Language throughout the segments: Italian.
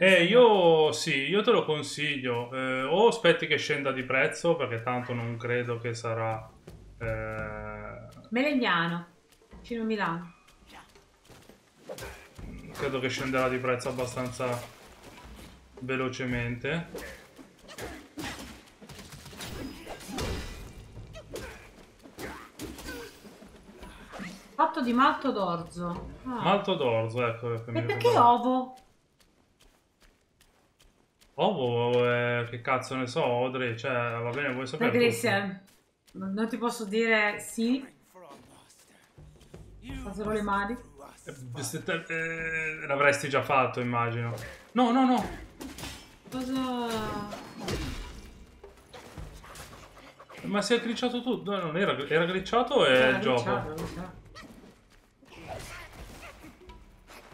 Eh, io sì, io te lo consiglio. Eh, o aspetti che scenda di prezzo, perché tanto non credo che sarà... Eh... Melegnano, vicino Milano. Credo che scenderà di prezzo abbastanza velocemente. Fatto di malto d'orzo. Ah. Malto d'orzo, ecco. ecco e perché ovo? Ovo, eh, che cazzo ne so, Audrey, cioè, va bene, vuoi sapere Christian, non ti posso dire sì. Fa solo le mani. Eh, eh, l'avresti già fatto, immagino. No, no, no. Cosa... Ma si è glitchato tutto? No, non era, era glitchato o è il gioco?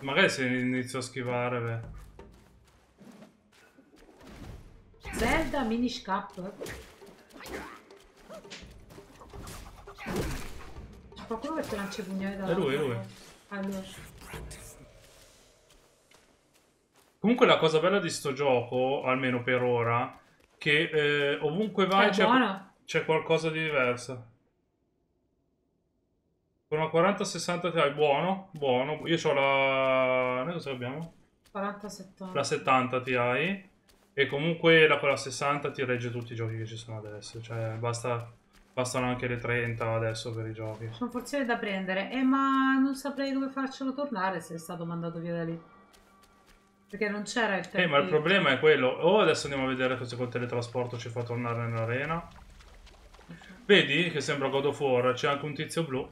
Magari se inizio a schivare, beh. Zelda Minish Cup. C'è qualcuno che ti lancia i pugnali da È lui, è lui. Allora. Comunque la cosa bella di sto gioco, almeno per ora, che eh, ovunque vai c'è qualcosa di diverso. Con una 40-60 Ti, buono, buono. Io ho la... Noi cosa abbiamo? 40-70. La 70 Ti. E comunque la quella 60 ti regge tutti i giochi che ci sono adesso. Cioè, basta, bastano anche le 30 adesso per i giochi. Sono forziere da prendere. Eh, ma non saprei dove farcelo tornare se è stato mandato via da lì. Perché non c'era il tempo. Eh, ma il problema è quello. O adesso andiamo a vedere cosa col teletrasporto ci fa tornare nell'arena. Vedi che sembra God of War, c'è anche un tizio blu.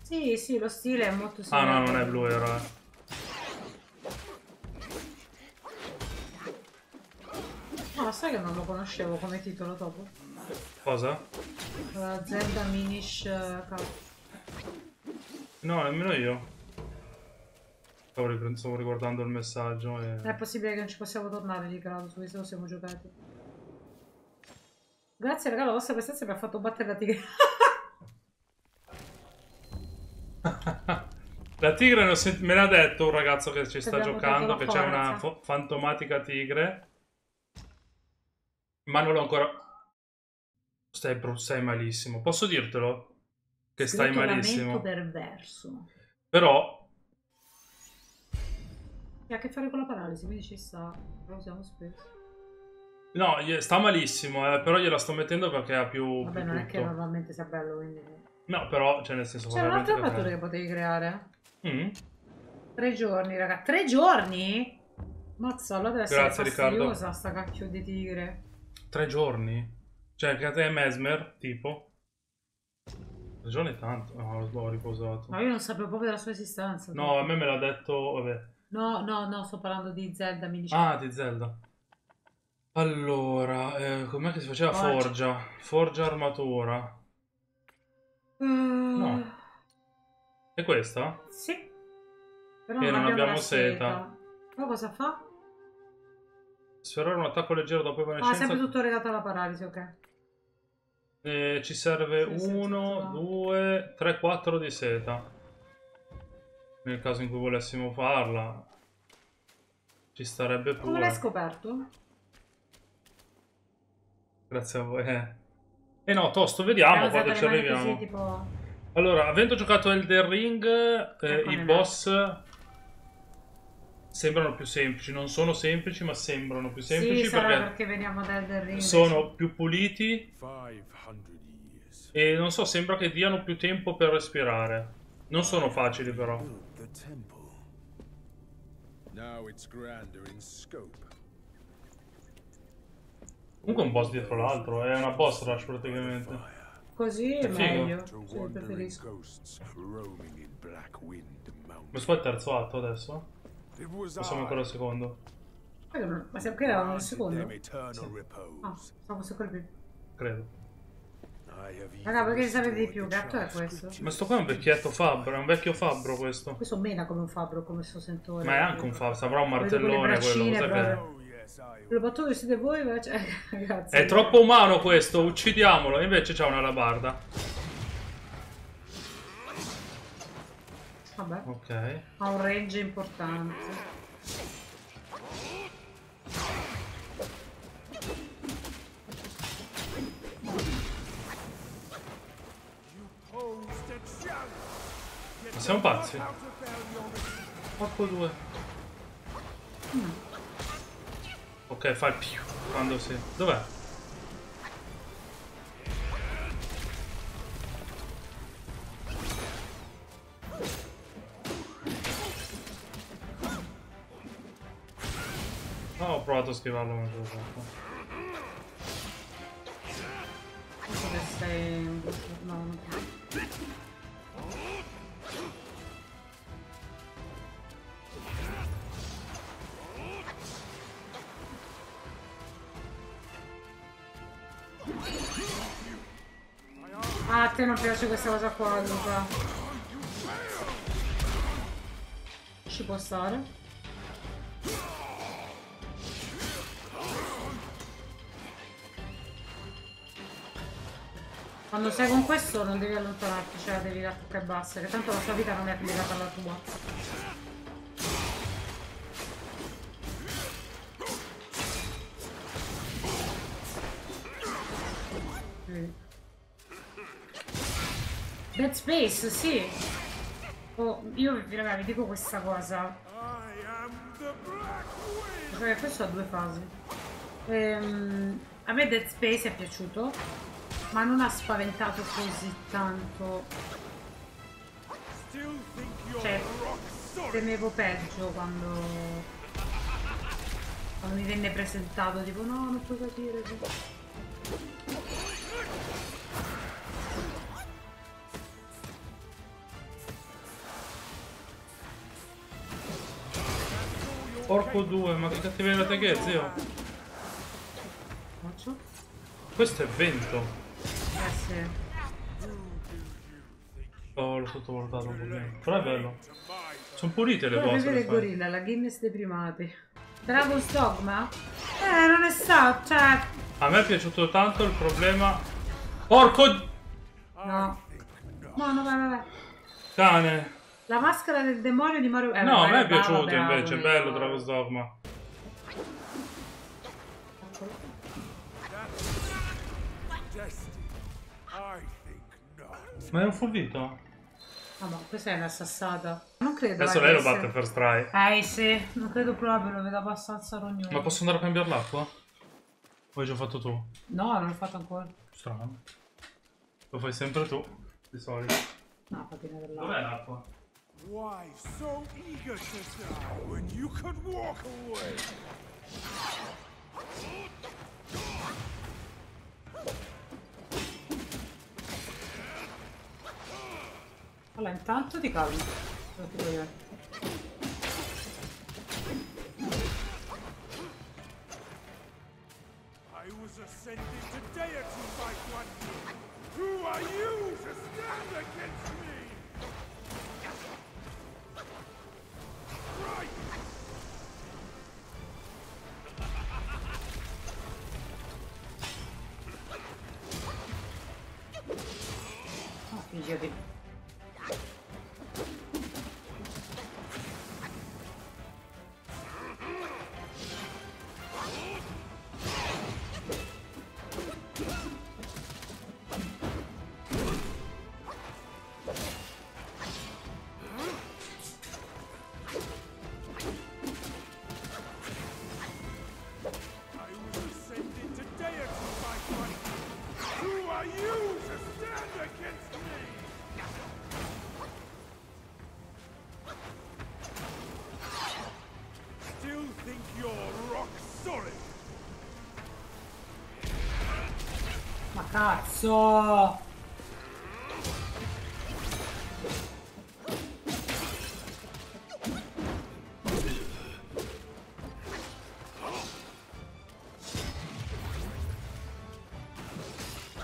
Sì, sì, lo stile è molto simile. Ah no, non è blu, era... No, sai che non lo conoscevo come titolo dopo? Cosa? Uh, Zelda Minish uh, No, nemmeno io. Stavo, stavo riguardando il messaggio e... È possibile che non ci possiamo tornare di grado su questo siamo giocati. Grazie raga, la vostra presenza mi ha fatto battere la tigre. la tigre me l'ha detto un ragazzo che ci sta giocando, che c'è una fantomatica tigre. Ma non l'ho ancora... Stai, stai malissimo. Posso dirtelo? Che stai malissimo. perverso. Però... Ha a che fare con la paralisi, quindi ci sta. Lo usiamo spesso. No, sta malissimo, eh, però gliela sto mettendo perché ha più... Vabbè, più non tutto. è che normalmente sia bello, quindi... No, però, cioè nel senso... C'è un'altra armatura che potevi creare. Mm. Tre giorni, raga. Tre giorni? Mazza, allora deve essere Grazie, fastidiosa Riccardo. sta cacchio di tigre. Tre giorni? Cioè, che a te è Mesmer, tipo? Tre giorni è tanto. No, l'ho riposato. Ma io non sapevo proprio della sua esistenza. No, a me me l'ha detto, vabbè. No, no, no, sto parlando di Zelda, mi dice. Ah, di Zelda. Allora, eh, com'è che si faceva? Forgia. Forgia, Forgia armatura. Uh... No. È questa? Sì. Però non, non abbiamo, abbiamo seta. Ma cosa fa? Sferrare un attacco leggero dopo evanescenza. Ah, sempre tutto legato alla paralisi, ok. Eh, ci serve 1, 2, 3, 4 di seta. Nel caso in cui volessimo farla. Ci starebbe pure. Come l'hai scoperto? Grazie a voi. Eh, eh no, tosto, vediamo eh, quando ci arriviamo. Così, tipo... Allora, avendo giocato Elden Ring, eh, i boss sembrano più semplici, non sono semplici ma sembrano più semplici sì, perché, perché veniamo da Elden Ring sono più puliti e non so, sembra che diano più tempo per respirare. Non sono facili però. Comunque un boss dietro l'altro, è una boss rush praticamente. Così è, è meglio, sì, preferisco. Ma qua è il terzo atto adesso? O siamo ancora al secondo? Ma siamo che eravamo al secondo? Sì. Ah, su quel primo. Credo. Raga, perché sapete di più? Gatto è questo? Ma sto qua è un vecchietto fabbro, è un vecchio fabbro questo. Questo mena come un fabbro, come sto sentore. Ma è anche un fabbro, avrà un martellone quello, lo sapete. Lo battute siete voi invece? Ragazzi. È troppo umano questo, uccidiamolo, invece c'ha una labarda. Vabbè. Ok. Ha un range importante. Ma siamo pazzi? Porco due. Mm. Ok, fai più. Quando si... Dov'è? Provato a schivarlo ma ce l'ho Ah, a te non piace questa cosa qua, Luca. Ci può stare. Quando sei con questo non devi allontanarti, cioè devi attaccare bassa, che tanto la sua vita non è legata alla tua. Dead Space, sì. Oh, io raga, vi dico questa cosa. Cioè, questo ha due fasi. Ehm, a me Dead Space è piaciuto, ma non ha spaventato così tanto. Cioè, temevo peggio quando, quando mi venne presentato, tipo no, non puoi capire. Porco due, ma che cattiveria te che è, zio? Questo è vento. Sì. Oh, l'ho sottovalutato un pochino. Però è bello. Sono pulite le vedere le fai. gorilla, la Guinness dei primati. Dragon's Dogma? Eh, non è stato, cioè... A me è piaciuto tanto il problema... Porco No. No, no, vai, vai, vai. cane! La maschera del demonio di Mario... Eh, No, a me è bravo, piaciuto bravo, invece, Nico. bello Dragon's Dogma. Ma è un fulvito? Ah, no, questa è una sassata. Non credo. Adesso eh, lei lo batte first try. Eh sì, non credo proprio, lo vedo abbastanza rognone. Ma posso andare a cambiare l'acqua? O hai già fatto tu? No, non l'ho fatto ancora. Strano. Lo fai sempre tu, di solito. No, patina dell'acqua. Dov'è l'acqua? Why so eager to die when you could walk away? Allora, intanto ti calmi. I was ascended to deity by one. Who are you to stand against me? Cazzo!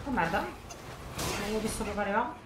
Oh merda! Non avevo visto che pareva.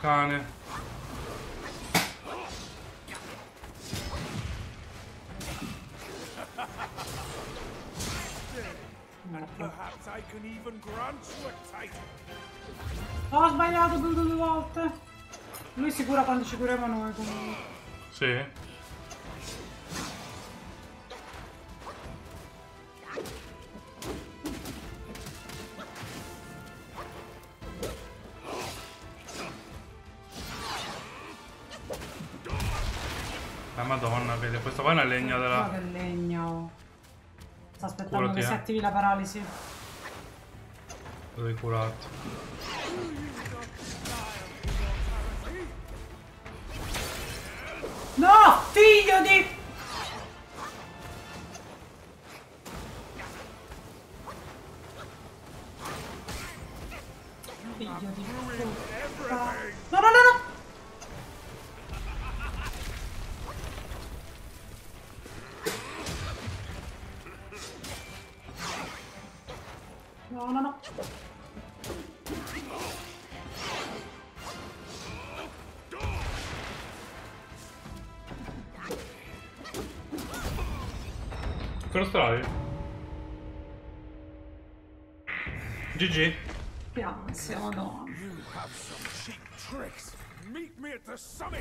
Title. ho sbagliato più di due volte. Lui si cura quando ci curiamo noi comunque. Sì. Attivi la paralisi. Devi curarti. No! Figlio di...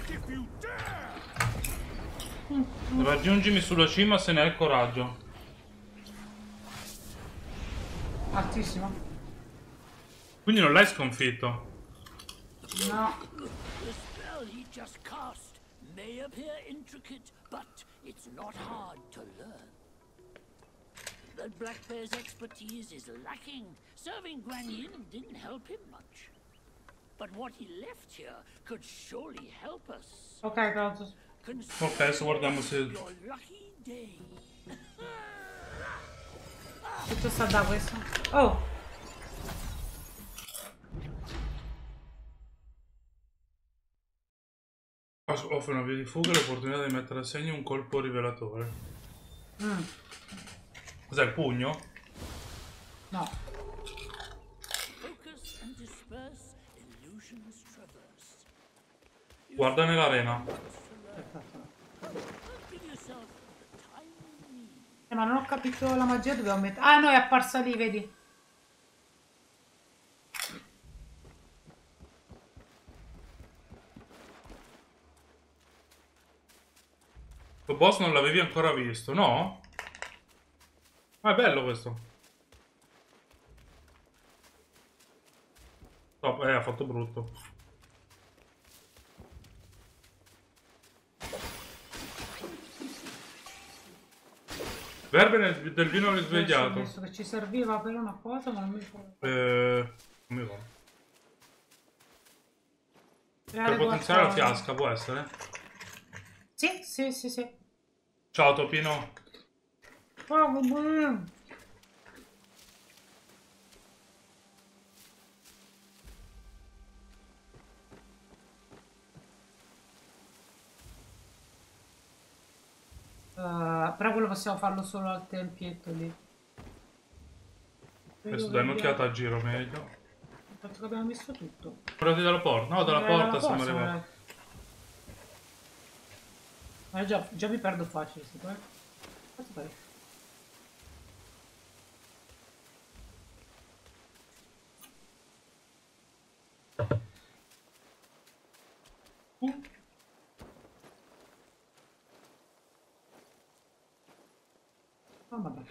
if you dare! Raggiungimi sulla cima se ne hai il coraggio. Altissimo. Quindi non l'hai sconfitto. No. May appear intricate, but it's not hard to learn. But Black Bear's expertise is lacking. Serving Granny Inn didn't help him much. But what he left here could surely help us. Ok, cazzo. Consider Ok, adesso guardiamo se... your lucky day. Tutto sta da questo. Oh! Offre una via di fuga l'opportunità di mettere a segno un colpo rivelatore. Mm. Cos'è il pugno? No. Guarda nell'arena. Eh, ma non ho capito la magia dove ho messo. Ah no, è apparsa lì, vedi. Il boss non l'avevi ancora visto, no? Ma è bello questo. Top, eh, ha fatto brutto. Verbe nel- del vino risvegliato. visto che ci serviva per una cosa, ma non mi ricordo. Eh, non mi ricordo. Creare Per potenziare la fiasca, può essere? Sì, sì, sì, sì. Ciao Topino. Che buono. Eh, però quello possiamo farlo solo al tempietto lì. Adesso dai un'occhiata a giro meglio. Penso che abbiamo visto tutto. Guardati dalla porta. No, dalla Eh, porta dalla siamo porta, arrivati. Ma già, già mi perdo facile, sto qua. Quanto fare? Uh. Oh, vabbè.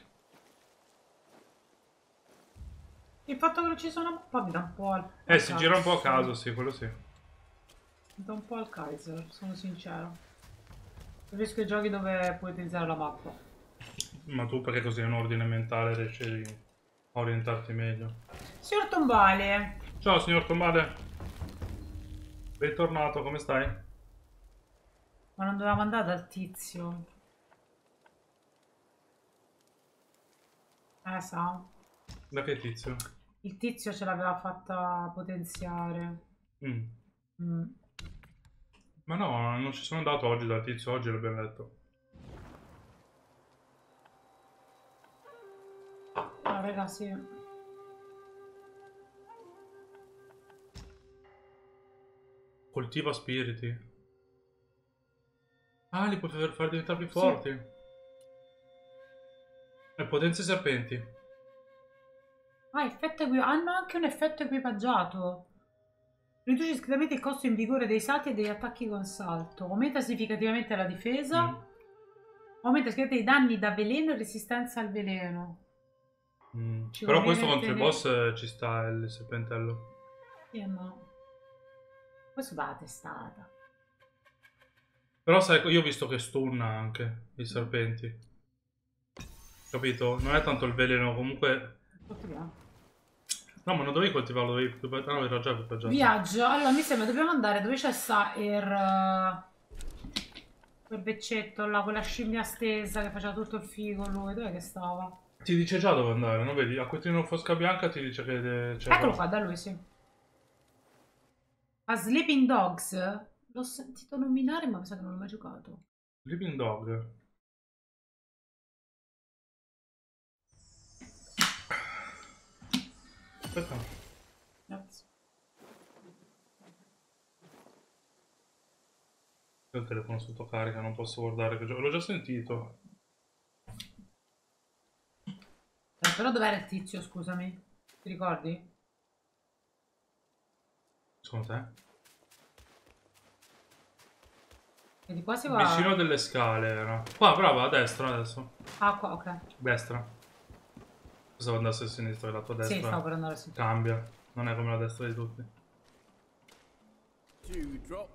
Il fatto che non ci sono mappa mi dà un po' al... Eh, si al gira un po' a caso, sì, quello sì. Mi dà un po' al Kaiser, sono sincero. Preferisco i giochi dove puoi utilizzare la mappa. Ma tu perché così in ordine mentale riesci a orientarti meglio. Signor Tombale, Ciao signor Tombale. Bentornato, come stai? ma non dovevamo andare dal tizio. Eh, sa. Da che tizio? Il tizio ce l'aveva fatta potenziare. Mm. Mm. Ma no, non ci sono andato oggi dal tizio, oggi l'abbiamo letto. Ah, raga, sì. Coltiva spiriti. Ah, li puoi far far diventare più forti. E potenze serpenti. Ah, effetto equi- hanno anche un effetto equipaggiato. Riduce discretamente il costo in vigore dei salti e degli attacchi con salto. Aumenta significativamente la difesa. Mm. Aumenta i danni da veleno e resistenza al veleno. Mm. Però questo contro i boss eh, ci sta il serpentello. Sì, ma... Questo dà la testata. Però sai, io ho visto che stunna anche i serpenti. Capito? Non è tanto il veleno, comunque... No, ma non dovevi coltivarlo, dovevi equipaggiare. No, era già equipaggiato. Viaggio. Allora, mi sembra dobbiamo andare dove c'è sta il... eh, Quel beccetto là, quella scimmia stesa che faceva tutto il figo lui. Dov'è che stava? Ti dice già dove andare, non vedi? A Quettrino Fosca Bianca ti dice che c'è... Eccolo qua, da lui, sì. A Sleeping Dogs l'ho sentito nominare, ma mi sa che non l'ho mai giocato. Living Dog. Aspetta. Grazie. Ho il telefono sotto carica, non posso guardare che gioco. L'ho già sentito. Eh, però dov'era il tizio, scusami? Ti ricordi? Secondo te? Vedi qua si va... Vicino delle scale era. Qua, brava, a destra adesso. Ah, qua, ok. Destra. Pensavo andasse a sinistra, la tua destra. Sì, stavo per andare su. Cambia. Non è come la destra di tutti.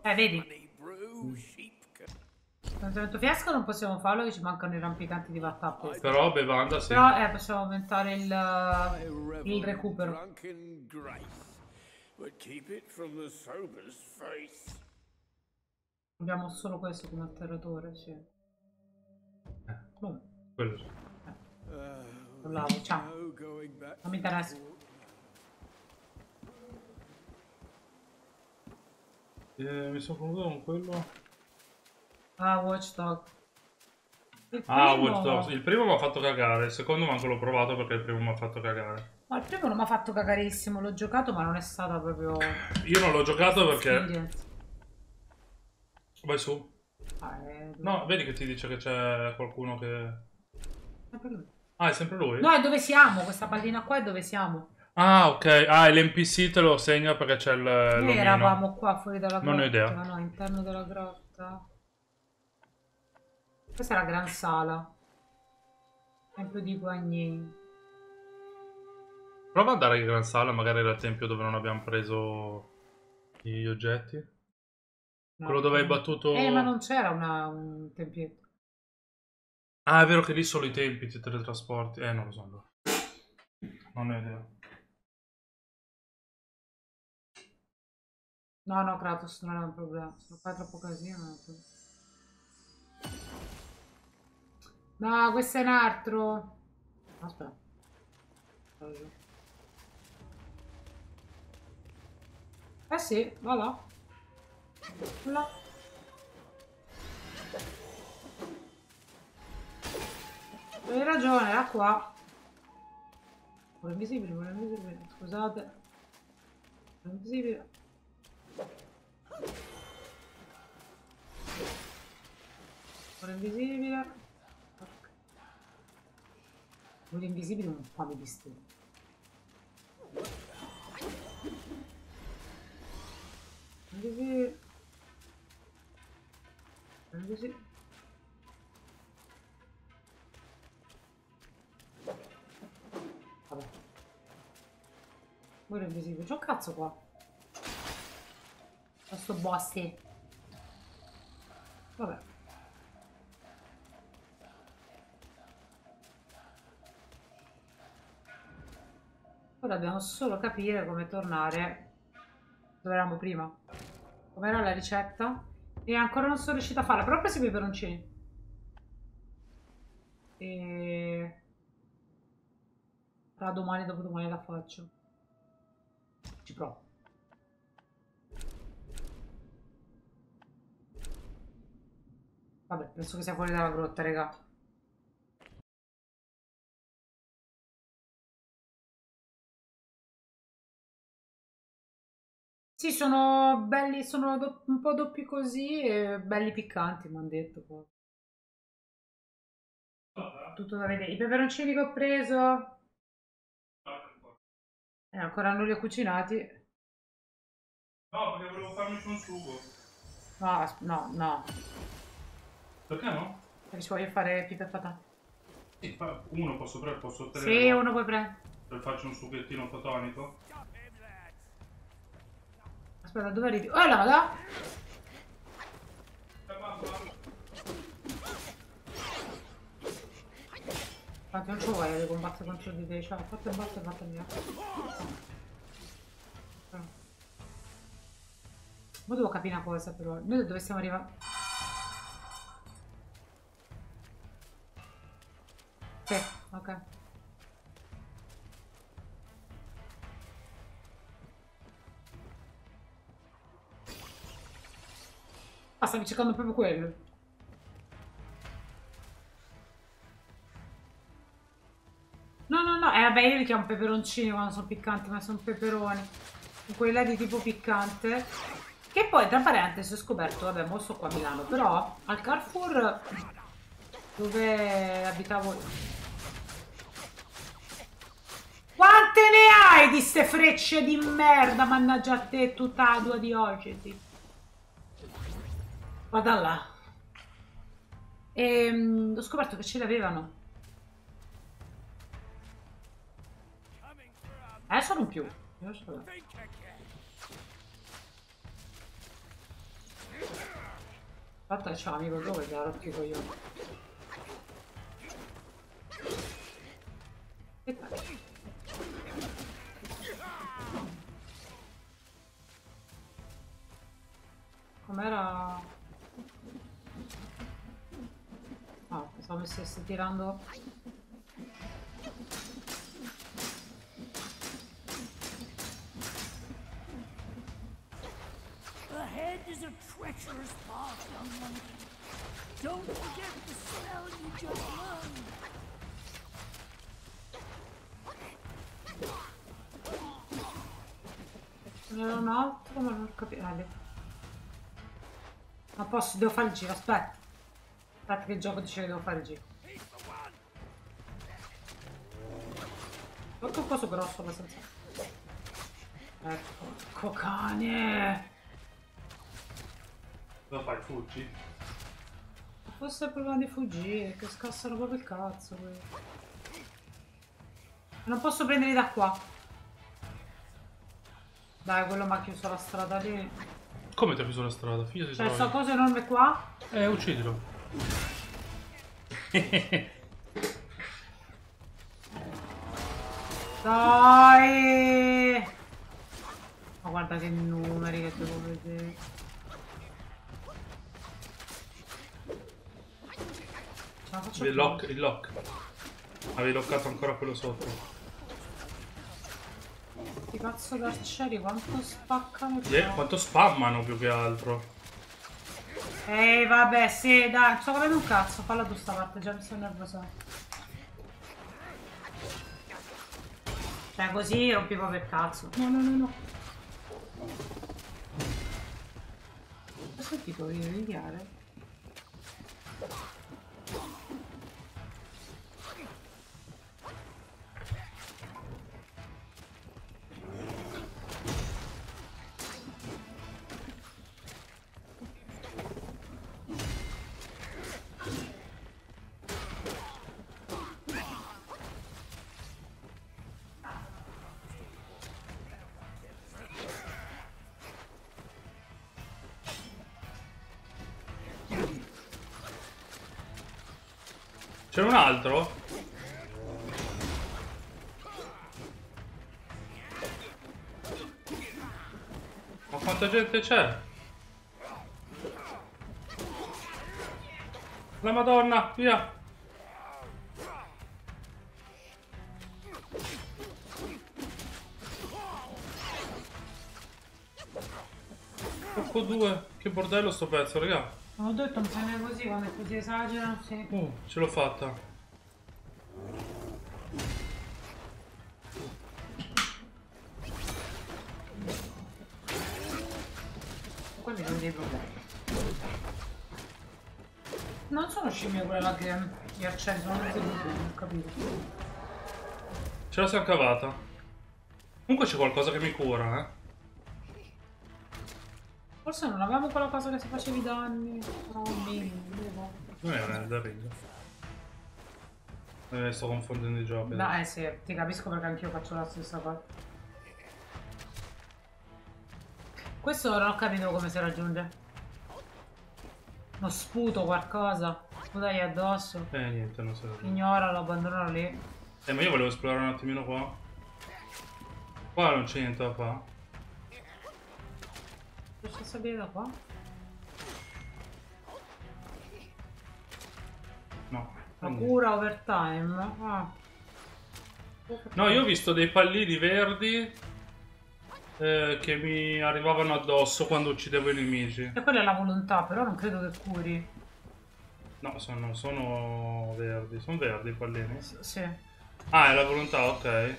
Eh, vedi? detto fiasco non possiamo farlo, che ci mancano i rampicanti di battappo. Però bevanda sì. Però eh, possiamo aumentare il... Revel Il recupero. Abbiamo solo questo come atterratore, sì. Vabbè, Quello sì. Uh, Bravo, ciao. Non mi interessa. Eh, mi sono confuso con quello. Ah, Watchdog. Il Ah, primo- Watch Dogs. Il primo mi ha fatto cagare. Il secondo manco l'ho provato perché il primo mi ha fatto cagare. Ma il primo non mi ha fatto cagarissimo, l'ho giocato ma non è stata proprio... Io non l'ho giocato perché. experience. Vai su. Ah, è... No, vedi che ti dice che c'è qualcuno che. Ah, è sempre lui? No, è dove siamo, questa pallina qua è dove siamo. Ah, ok. Ah, l'NPC te lo segna perché c'è il. Noi eravamo qua fuori dalla grotta. Non ho idea. No, all'interno della grotta. Questa è la gran sala. Tempio di Guanyin. Prova ad andare in gran sala, magari era il tempio dove non abbiamo preso gli oggetti. No. Quello dove hai battuto. Eh, ma non c'era un tempietto. Ah, è vero che lì solo i tempi ti teletrasporti. Eh, non lo so. allora. Non ho idea. No, no, Kratos non è un problema. Se lo fai troppo casino. No, questo è un altro. Aspetta. Eh sì, va là. Là. Hai ragione, era qua. Ora invisibile, ora invisibile. Scusate. Ora invisibile. Ora invisibile. Ora invisibile non fa mi disturbo. Invisibile. Invisibile. Ora invisibile. C'è un cazzo qua. Questo bossi. Vabbè. Ora dobbiamo solo capire come tornare dove eravamo prima. Com'era la ricetta? E ancora non sono riuscita a farla, però ho i peperoncini. E... Tra domani e dopodomani la faccio. Ci provo. Vabbè, penso che sia fuori dalla grotta, raga. Sì, sono belli, sono un po' doppi così e belli piccanti, mi hanno detto. Tutto da vedere. I peperoncini che ho preso, eh, ancora non li ho cucinati. No, perché volevo farmi un sugo. No, no, no. Perché no? Perché ci voglio fare pipe e patate. Sì, uno posso pre- posso Sì, ottenere uno puoi prendere. per farci un sughettino fotonico. Aspetta, dove arrivi? Oh, la vada! Infatti non ci voglio di combattere contro di te, cioè, fate un batte e fate via. Ma devo capire una cosa però, noi dove stiamo arrivando? Sì, ok. Ah, stavi cercando proprio quello. Vabbè io li chiamo peperoncini quando sono piccanti, ma sono peperoni. Quella di tipo piccante. Che poi, tra parentesi, ho scoperto, vabbè, mo sto qua a Milano, però al Carrefour dove abitavo... Quante ne hai di ste frecce di merda, mannaggia a te, tutta adua di oggi? Vada là. E ho scoperto che ce l'avevano. Adesso non più. Io ce l'ho. Infatti c'è un amico dove che ha rotto i coglioni. Com'era? Ah, pensavo mi stessi tirando is a treacherous path, young monkey. Don't forget the spell you just learned. Ce n'era un altro, ma non ho capito. Ah. Ma posso, devo fare il giro, aspetta. Aspetta che il gioco dice che devo fare il giro. Porca un coso grosso abbastanza. Ecco cane. Cosa fai? Fuggi? Forse è il problema di fuggire, che scassano proprio il cazzo quelli. Non posso prenderli da qua. Dai, quello mi ha chiuso la strada lì. Come ti ha chiuso la strada? Figlio di C'è sta troia. cosa enorme qua. Eh, uccidilo. Dai! Ma guarda che numeri che devo vedere. La faccio il lock, il lock. Avevi loccato ancora quello sotto. Sti cazzo d'arcieri quanto spaccano Eh, gioco. quanto spammano più che altro. Ehi vabbè sì dai, non sto capendo un cazzo, falla tu sta parte, già mi sto nervoso. Cioè così rompi proprio il cazzo. No no no no. Ho sentito richiare? C'è un altro? Ma quanta gente c'è? La madonna, via! Troppo due, che bordello sto pezzo, raga. Non ho detto non prendere così, quando è così esagerano, sì. Uh, ce l'ho fatta. quelli sono dei problemi. Non sono scimmie quelle là che gli sono tutti problemi, ho capito. Ce la siamo cavata. Comunque c'è qualcosa che mi cura, eh. Forse non avevamo quella cosa che si facevi danni. Però. Non è un Elder Ring. Eh, sto confondendo i giochi. No, eh sì, ti capisco perché anch'io faccio la stessa cosa. Questo non ho capito come si raggiunge. Uno sputo, qualcosa. Sputagli addosso. Eh, niente, non so. Ignoralo, abbandonalo lì. Eh, ma io volevo esplorare un attimino qua. Qua non c'è niente da fare. Riesci a salire da qua? No. La cura overtime. Ah. No, io ho visto dei pallini verdi eh, che mi arrivavano addosso quando uccidevo i nemici. E quella è la volontà, però non credo che curi. No, sono, sono verdi. Sono verdi i pallini? S- sì. Ah, è la volontà, ok.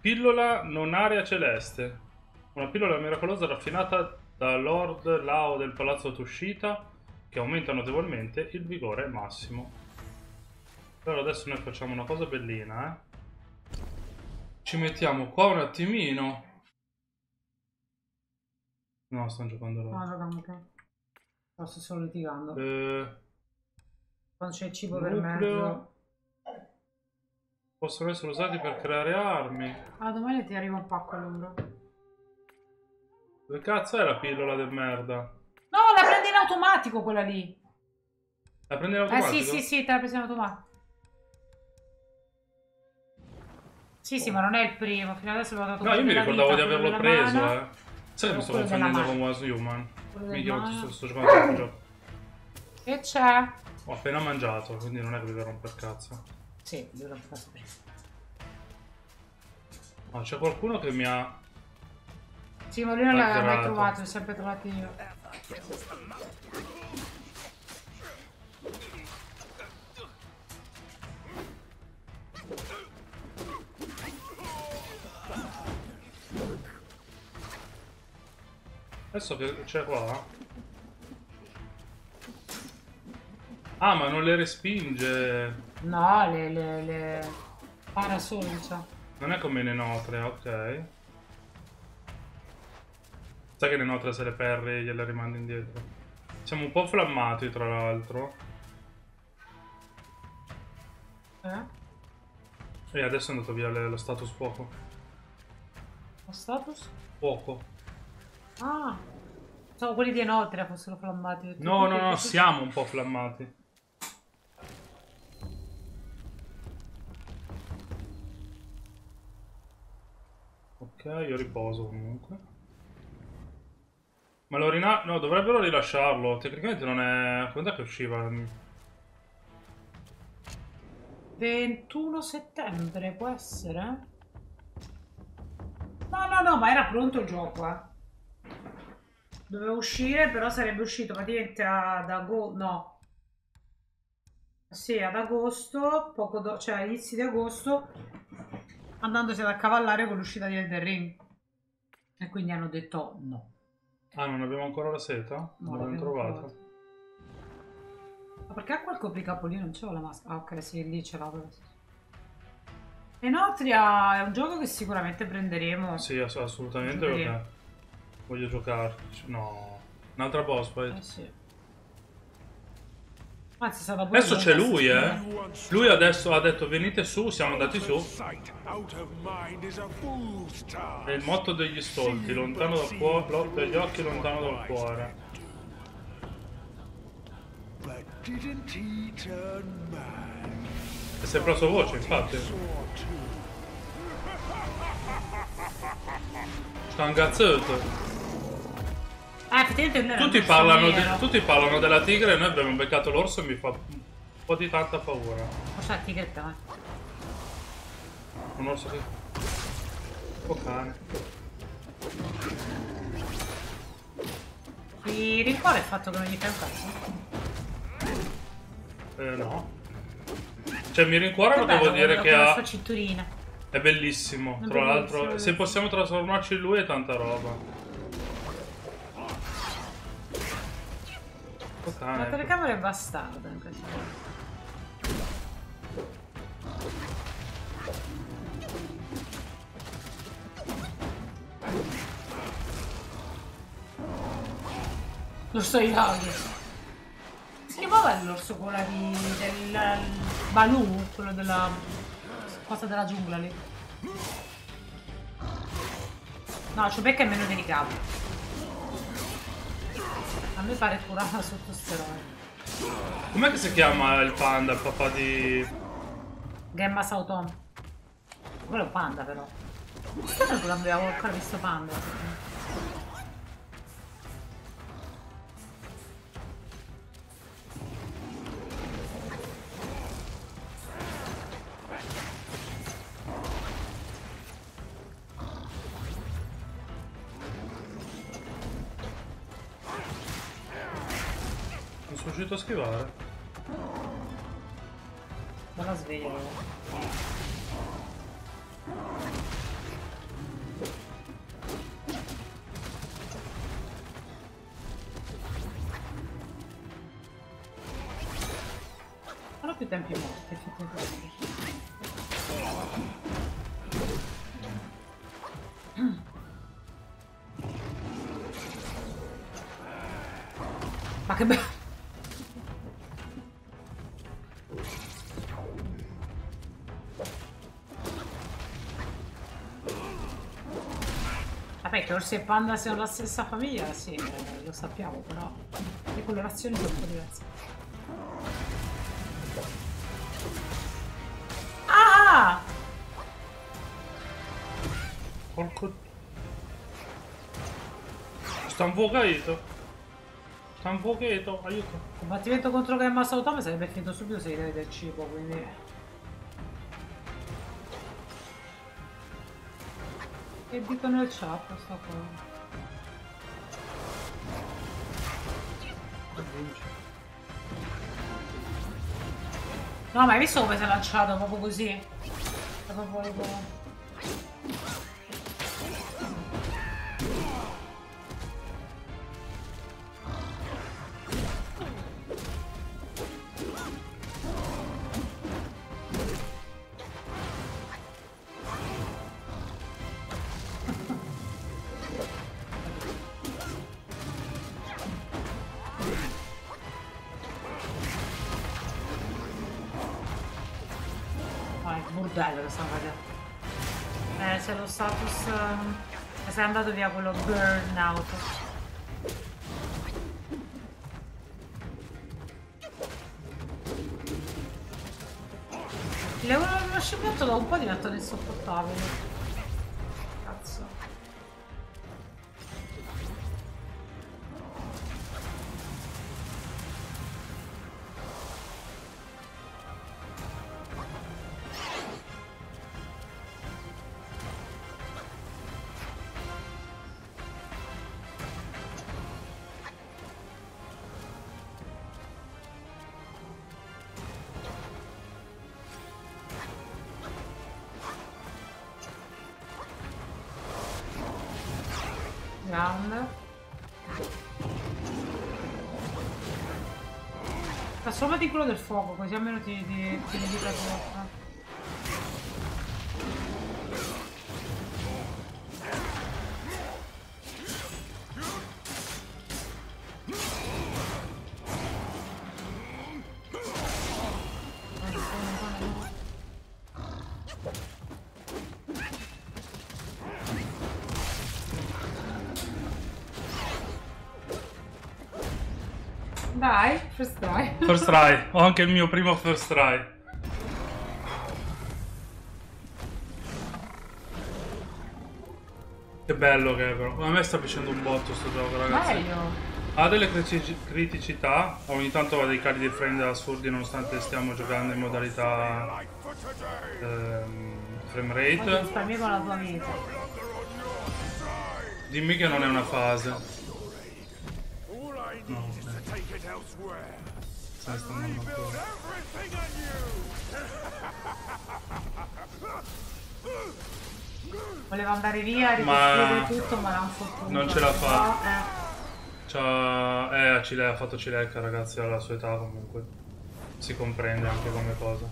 Pillola non aria celeste. Una pillola miracolosa raffinata da Lord Lao del Palazzo Tushita che aumenta notevolmente il vigore massimo. Però adesso noi facciamo una cosa bellina, eh. Ci mettiamo qua un attimino. No, stanno giocando No, loro. giocando te. No, sto solo litigando. Eh, Quando c'è il cibo per nucleo. mezzo. possono essere usati per creare armi. Ah, domani ti arriva un pacco allora. Dove cazzo è la pillola del merda? No, la prendi in automatico quella lì. La prendi in Eh automatico? sì, sì, sì, te la prendi in automatico. Sì, sì, ma non è il primo. Fino adesso avevo dato No, io mi ricordavo vita, di averlo preso, mana, eh. Sai che mi sto confondendo con Was Human? Mica sto, sto giocando a questo gioco. E c'è? Ho appena mangiato, quindi non è che mi devo rompere cazzo. Sì, l'ho fatto prima. Ma c'è qualcuno che mi ha... Sì, ma lui non l'aveva mai trovato, l'ho sempre trovato io. Adesso che c'è qua? Ah, ma non le respinge. No, le, le, le... Parasol, cioè. Non è come le notre, ok. Sai che le notre se le perri gliele rimandi indietro. Siamo un po' flammati, tra l'altro. Eh? E adesso è andato via le- lo status fuoco. Lo status? Fuoco. Ah, sono quelli di Enotria fossero flammati. No, no, no, siamo un po' flammati. Ok, io riposo comunque. Ma lo rina... No, dovrebbero rilasciarlo. Tecnicamente non è... Quando è che usciva? 21 settembre, può essere? No, no, no, ma era pronto il gioco, eh. Doveva uscire, però sarebbe uscito praticamente ad agosto, no. Sì, ad agosto, poco dopo, cioè inizi di agosto, andandosi ad accavallare con l'uscita di Elden Ring. E quindi hanno detto no. Ah, non abbiamo ancora la seta? Non l'abbiamo trovata. trovata. Ma perché a quel copricapo lì non c'ho la maschera? Ah, ok, sì, lì ce l'ho. Enotria è un gioco che sicuramente prenderemo. Sì, ass- assolutamente perché voglio giocarci. No. Un'altra boss fight. Eh sì. Anzi, è stata Adesso c'è lunga, lui, eh. Lui adesso ha detto venite su, siamo andati su. È il motto degli stolti, lontano dal cuore, l'occhio degli occhi, lontano dal cuore. È sempre la sua voce, infatti. Sta ingazzato. Ah, effettivamente Tutti parlano, di- tutti parlano della tigre e noi abbiamo beccato l'orso e mi fa un po' di tanta paura. Ma c'è la tigretta, eh. Un orso che... Oh cane. Ti rincuora il fatto che non gli fai un cazzo? Eh no. Cioè mi rincuora Che devo dire che la ha... sua cinturina. È bellissimo. È Tra l'altro, se possiamo trasformarci in lui è tanta roba. La ecco. telecamera è bastarda in questo. L'orso Iago. Si chiamava l'orso quello di, del Baloo, quello della cosa della giungla lì. No, Ciubecca è meno delicato. A me pare curata sotto steroidi. Com'è che si chiama il panda, il papà di... Gemma Sauton. Quello è un panda però. Strano che non abbiamo ancora visto panda. Che bello! Vabbè, che orsi e panda siano la stessa famiglia, sì, eh, lo sappiamo, però le colorazioni sono un po' diverse. Ah! Porco... Sta un fuocato. Un fuocato, aiuto. Combattimento contro Gemma Sautome sarebbe finito subito se gli del cibo, quindi... Che dicono nel chat sta cosa? No, ma hai visto come si è lanciato proprio così? È proprio tipo... Ah, il bordello che sta facendo. Eh, c'è lo status... ehm, sei andato via quello burnout. Le lo scimmiotto da un po' diventano insopportabili. In quello del fuoco, così almeno ti, ti, ti limita troppo. Dai, first try. First try, ho anche il mio primo first try. Che bello che è però. A me sta piacendo un botto sto gioco ragazzi. Meglio. Ha delle critici- criticità, ogni tanto va dei cali di frame assurdi nonostante stiamo giocando in modalità ehm, frame rate. risparmi con la tua vita. Dimmi che non è una fase. Sto andando Rebuild everything. Voleva andare via, Ma- ricostruire tutto, ma non fottuto. non ce la fa. No, eh. Eh, a Cile- ha fatto Cilecca, ragazzi, alla sua età comunque. Si comprende anche come cosa.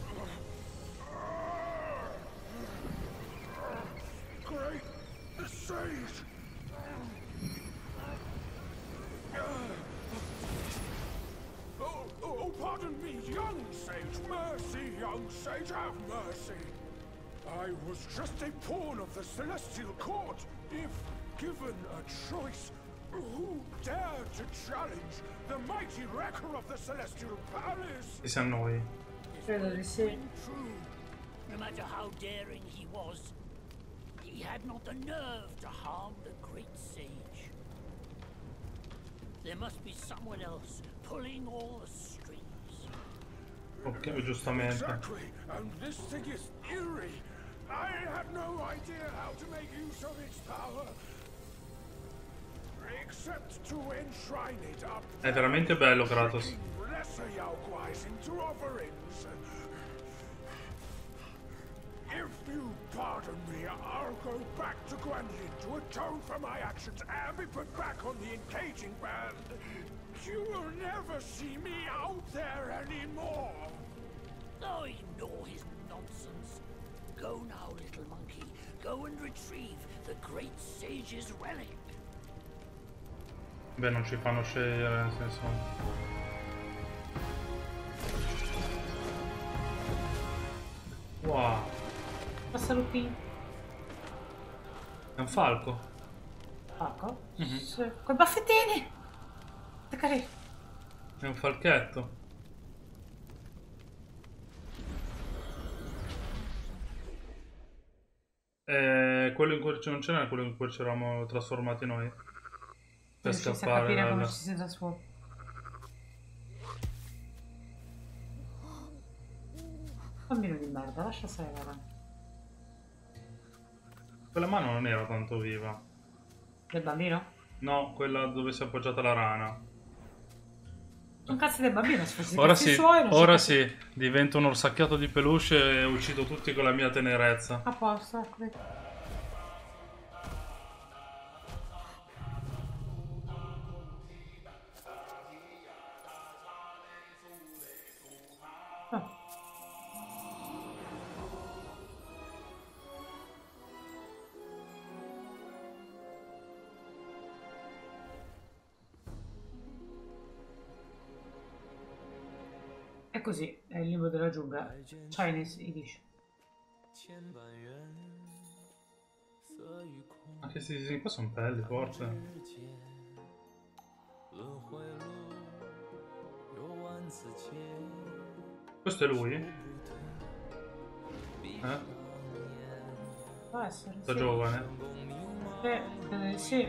I was just a pawn of the celestial court. If given a choice, who dared to challenge the mighty wrecker of the celestial palace? Chi si annoi. Credo di sì. True. No matter how daring he was, he had not the nerve to harm the great sage. There must be someone else pulling all the strings. Ok, giustamente. Exactly, and this thing is eerie. I have no idea how to make use of its power. Except to enshrine it up. È veramente bello Kratos. Lesser Yaoguais into offerings. If you pardon me, I'll go back to Guanyin to atone for my actions and be put back on the engaging band. You will never see me out there anymore. Oh, ignore his nonsense. Go now, little monkey. Go and retrieve the great sage's relic. Beh, non ci fanno scegliere, nel senso... Wow, Passa lupino. è un falco. Falco? Sì. Coi baffettini! Che carino. È un falchetto. Eh, quello in cui non c'era quello in cui ci eravamo trasformati noi. Per Riuscisse a scappare capire come dal... ci si trasforma. Bambino di merda, lascia stare la. Quella mano non era tanto viva. Del bambino? No, quella dove si è appoggiata la rana. Un cazzo del bambino, fossi Ora sì, suoi, ora so che- sì, divento un orsacchiato di peluche e uccido tutti con la mia tenerezza. A posto, ecco. il libro della giungla, Chinese Edition. anche se sì, sì, qua sono belle, forse. Questo è lui? Eh? Può essere. Da sì. giovane? Eh, eh, sì.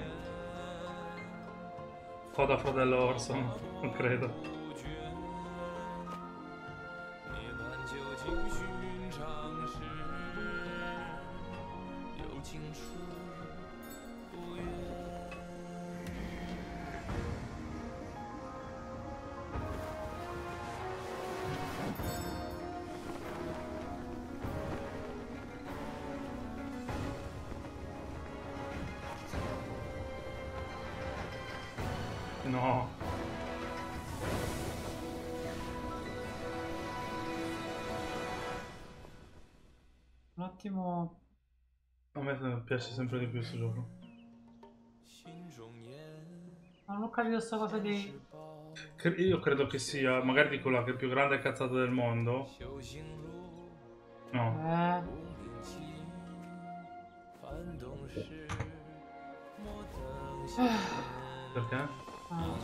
Foda fratello Orson, non credo. piace sempre di più questo gioco. Non ho capito questa cosa di... Io credo che sia, magari dico la che è più grande cazzata del mondo. No. Eh. Perché? Ah.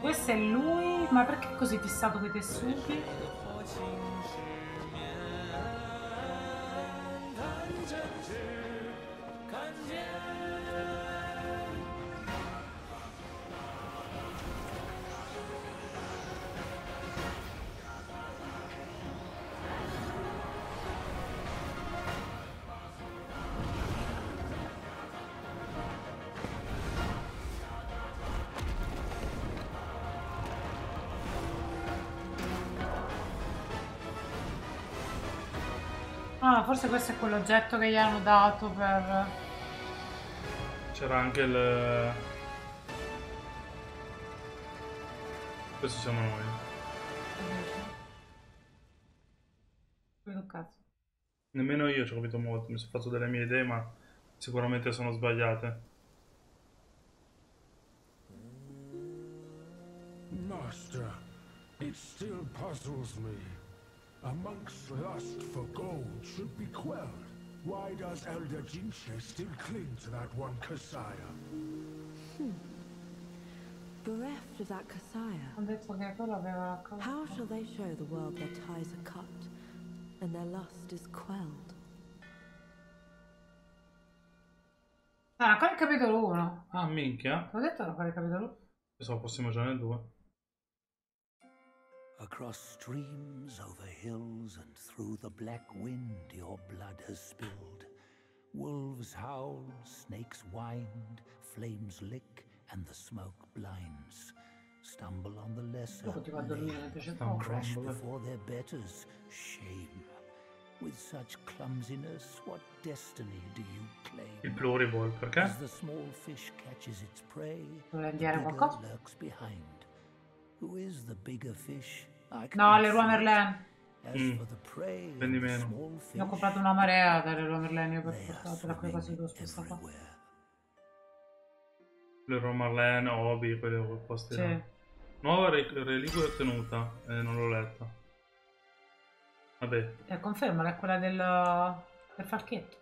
Questo è lui ma perché così fissato con i tessuti? Forse questo è quell'oggetto che gli hanno dato per... C'era anche il... Questo siamo noi. Quello cazzo. Nemmeno io ci ho capito molto, mi sono fatto delle mie idee, ma sicuramente sono sbagliate. Master, it still puzzles me. A monk's lust for gold should be quelled. Why does Elder Jinche still cling to that one Kasaya? Hmm. Bereft of that Kasaya, Ho detto che quello aveva la cosa. how shall they show the world their ties are cut and their lust is quelled? Ah, ancora il capitolo 1. Ah, minchia. Ho detto ancora il capitolo 1. Pensavo fossimo già nel 2. Across streams, over hills, and through the black wind your blood has spilled. Wolves howl, snakes wind, flames lick, and the smoke blinds. Stumble on the lesser, Io continuo a dormire mentre c'è Stanno poco. crash before their betters. Shame. With such clumsiness, what destiny do you Il claim? pluriball, perché? As the small fish catches its prey, the dire lurks behind. No, Leroy see. Merlin. Mm. Prendi meno. Ne ho comprato una marea dalle Leroy Merlin io per they are portare per quelle cose che ho swimming sposta qua. everywhere. Leroy Marlene, Obi, quelli quei posti là. Sì. Nuova re- reliquia ottenuta. Eh, non l'ho letta. Vabbè, E conferma, è quella del, del falchetto.